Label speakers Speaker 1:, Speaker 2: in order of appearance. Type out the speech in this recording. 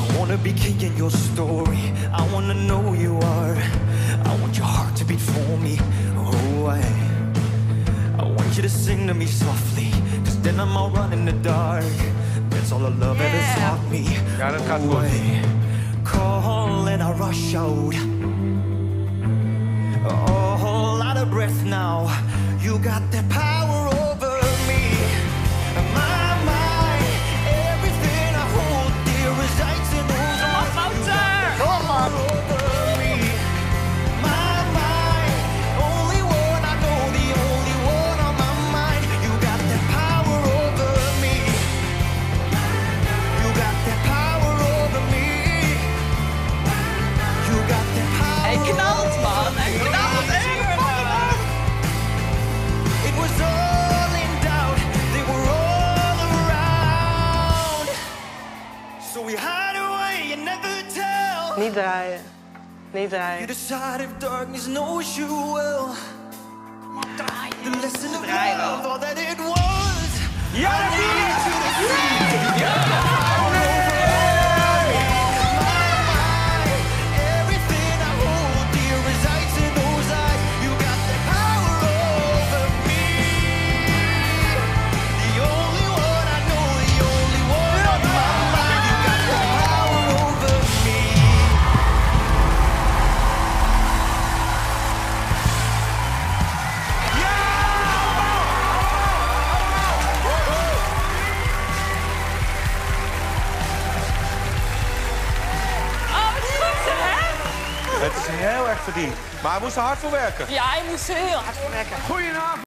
Speaker 1: I wanna be king in your story. I wanna know who you are. I want your heart to beat for me. Oh, I, I want you to sing to me softly. Cause then I'm all run in the dark. That's all the love ever
Speaker 2: Yeah.
Speaker 1: taught me.
Speaker 3: Ja, dat gaat
Speaker 1: oh,
Speaker 3: goed.
Speaker 1: I call and I rush out. All out of breath now. You got the power So we hide away and
Speaker 3: Het is heel erg verdiend. Maar hij moest er hard voor werken.
Speaker 2: Ja, hij moest heel hard voor werken.
Speaker 3: Goedenavond.